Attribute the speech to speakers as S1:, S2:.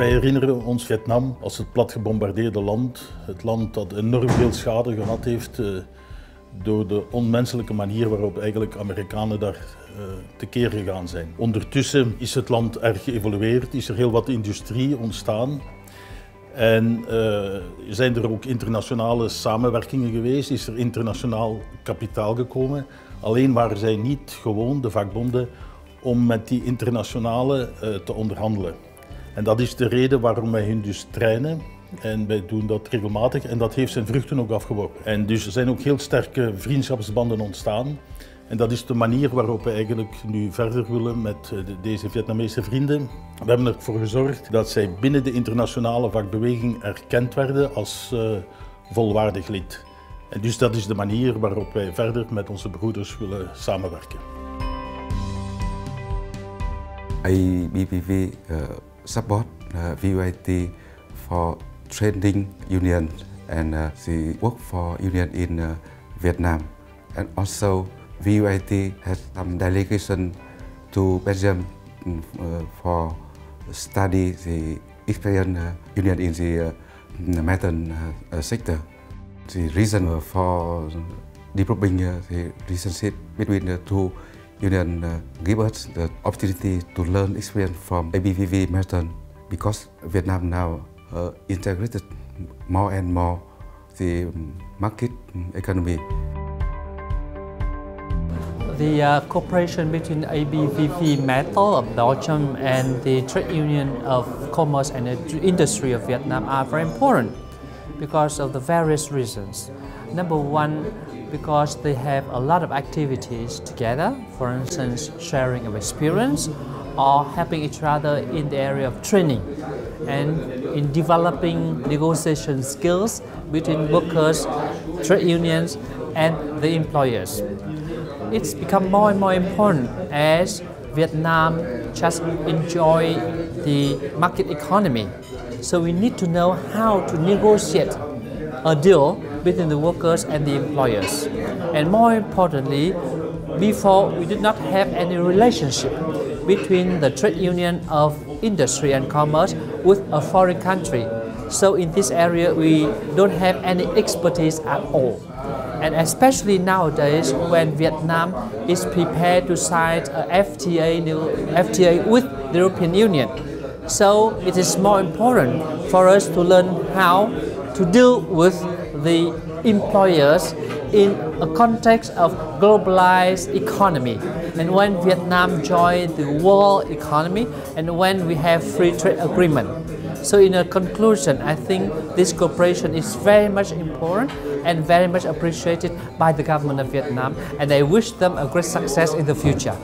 S1: Wij herinneren ons Vietnam als het plat gebombardeerde land. Het land dat enorm veel schade gehad heeft uh, door de onmenselijke manier waarop eigenlijk Amerikanen daar uh, tekeer gegaan zijn. Ondertussen is het land erg geëvolueerd, is er heel wat industrie ontstaan. En uh, zijn er ook internationale samenwerkingen geweest, is er internationaal kapitaal gekomen. Alleen waren zij niet gewoon, de vakbonden, om met die internationale te onderhandelen. En dat is de reden waarom wij hun dus trainen. En wij doen dat regelmatig en dat heeft zijn vruchten ook afgeworpen. En dus er zijn ook heel sterke vriendschapsbanden ontstaan. En dat is de manier waarop we eigenlijk nu verder willen met deze Vietnamese vrienden. We hebben ervoor gezorgd dat zij binnen de internationale vakbeweging erkend werden als uh, volwaardig lid. En dus dat is de manier waarop wij verder met onze broeders willen samenwerken.
S2: IBPV uh, support uh, VUIT for training union and uh, the work for union in uh, Vietnam and also VUIT has some delegation to Belgium mm, uh, for study the experience uh, union in the uh, mm, metal uh, uh, sector. The reason for developing uh, the relationship between the two union uh, give us the opportunity to learn experience from ABVV Marathon because Vietnam now uh, integrated more and more the market economy.
S3: The uh, cooperation between ABVV Metal of Belgium and the Trade Union of Commerce and Industry of Vietnam are very important because of the various reasons. Number one, because they have a lot of activities together, for instance, sharing of experience or helping each other in the area of training. And in developing negotiation skills between workers, trade unions, and the employers. It's become more and more important as Vietnam just enjoy the market economy. So we need to know how to negotiate a deal between the workers and the employers. And more importantly, before we did not have any relationship between the trade union of industry and commerce with a foreign country. So in this area, we don't have any expertise at all. And especially nowadays when Vietnam is prepared to sign a FTA, FTA with the European Union. So it is more important for us to learn how to deal with the employers in a context of globalized economy. And when Vietnam joined the world economy and when we have free trade agreement. So in a conclusion, I think this cooperation is very much important and very much appreciated by the government of Vietnam and I wish them a great success in the future.